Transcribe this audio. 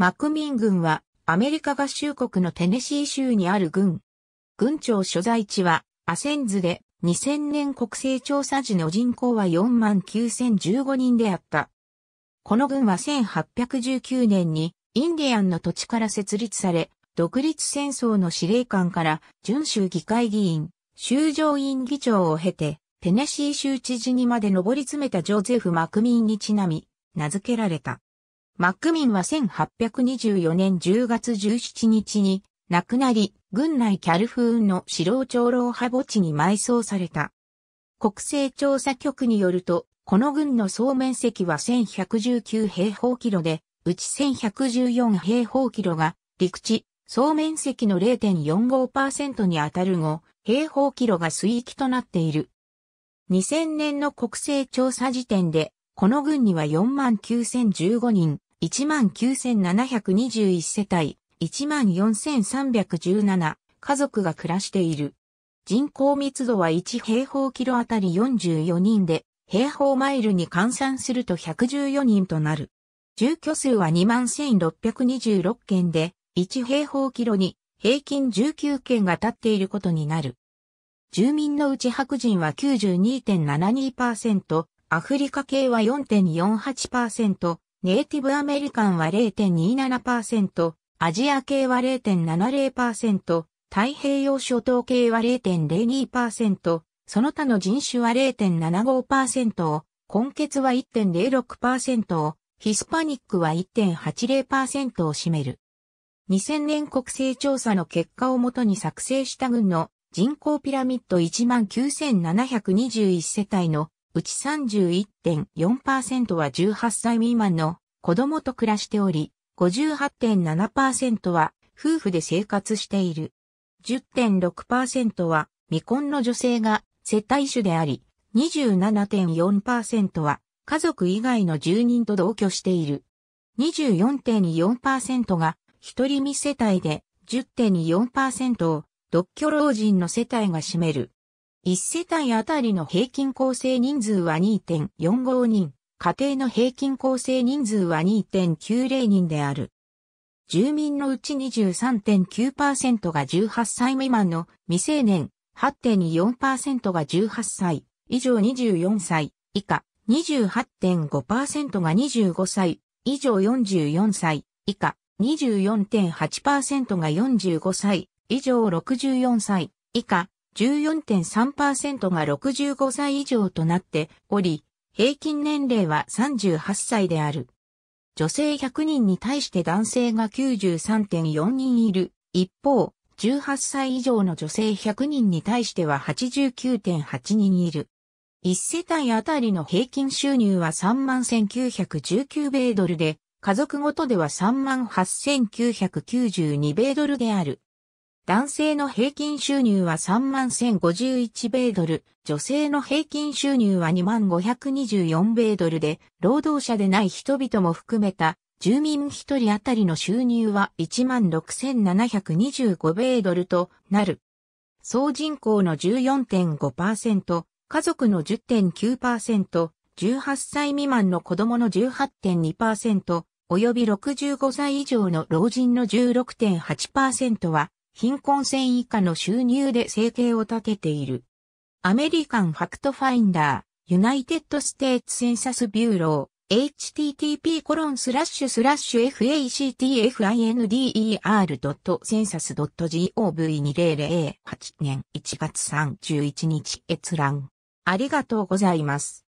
マクミン郡はアメリカ合衆国のテネシー州にある郡。郡庁所在地はアセンズで2000年国勢調査時の人口は4万9015人であった。この郡は1819年にインディアンの土地から設立され、独立戦争の司令官から準州議会議員、州上院議長を経て、テネシー州知事にまで上り詰めたジョゼフ・マクミンにちなみ、名付けられた。マックミンは1824年10月17日に亡くなり、軍内キャルフーンの城長老派墓地に埋葬された。国勢調査局によると、この軍の総面積は1119平方キロで、うち1114平方キロが陸地、総面積の0.45%に当たる5平方キロが水域となっている。2000年の国勢調査時点で、この軍には49,015人、19,721世帯、14,317家族が暮らしている。人口密度は1平方キロあたり44人で、平方マイルに換算すると114人となる。住居数は21,626件で、1平方キロに平均19件が立っていることになる。住民のうち白人は92.72%、アフリカ系は4.48%、ネイティブアメリカンは0.27%、アジア系は0.70%、太平洋諸島系は0.02%、その他の人種は0.75%を、根血は1.06%を、ヒスパニックは1.80%を占める。2000年国勢調査の結果をもとに作成した軍の人口ピラミッド19,721世帯のうち31.4%は18歳未満の子供と暮らしており、58.7%は夫婦で生活している。10.6%は未婚の女性が世帯主であり、27.4%は家族以外の住人と同居している。24.4%が一人未世帯で10.4%を独居老人の世帯が占める。一世帯あたりの平均構成人数は2.45人。家庭の平均構成人数は2.90人である。住民のうち23.9%が18歳未満の未成年、8.24%が18歳以上24歳以下、28.5%が25歳以上44歳以下、24.8%が45歳以上64歳以下、14.3%が65歳以上となっており、平均年齢は38歳である。女性100人に対して男性が93.4人いる。一方、18歳以上の女性100人に対しては89.8人いる。1世帯あたりの平均収入は31,919米ドルで、家族ごとでは38,992米ドルである。男性の平均収入は3万1051米ドル、女性の平均収入は2万524米ドルで、労働者でない人々も含めた住民1人当たりの収入は16,725米ドルとなる。総人口の14.5%、家族の10.9%、18歳未満の子供の18.2%、及び65歳以上の老人の16.8%は貧困線以下の収入で生計を立てている。 American FactFinder、United States Census Bureau、http コロンスラッシュスラッシュ factfinder.census.gov2008 年1月31日閲覧。ありがとうございます。